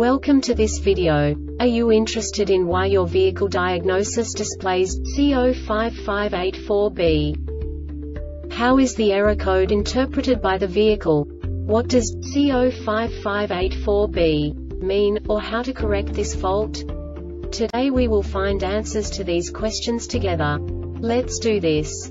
Welcome to this video. Are you interested in why your vehicle diagnosis displays C05584B? How is the error code interpreted by the vehicle? What does C05584B mean, or how to correct this fault? Today we will find answers to these questions together. Let's do this.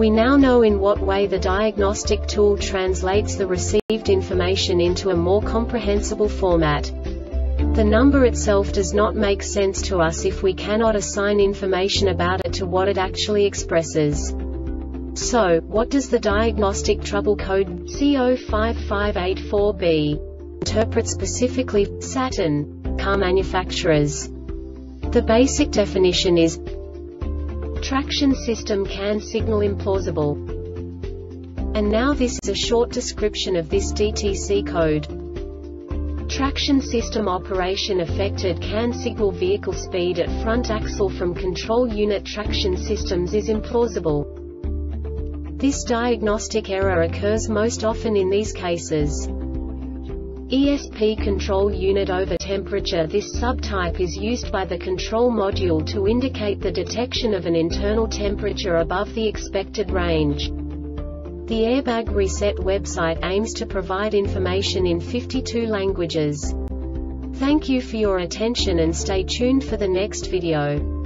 We now know in what way the diagnostic tool translates the received information into a more comprehensible format. The number itself does not make sense to us if we cannot assign information about it to what it actually expresses. So, what does the diagnostic trouble code C05584B interpret specifically Saturn car manufacturers? The basic definition is Traction system CAN signal implausible. And now this is a short description of this DTC code. Traction system operation affected CAN signal vehicle speed at front axle from control unit traction systems is implausible. This diagnostic error occurs most often in these cases. ESP control unit over temperature This subtype is used by the control module to indicate the detection of an internal temperature above the expected range. The Airbag Reset website aims to provide information in 52 languages. Thank you for your attention and stay tuned for the next video.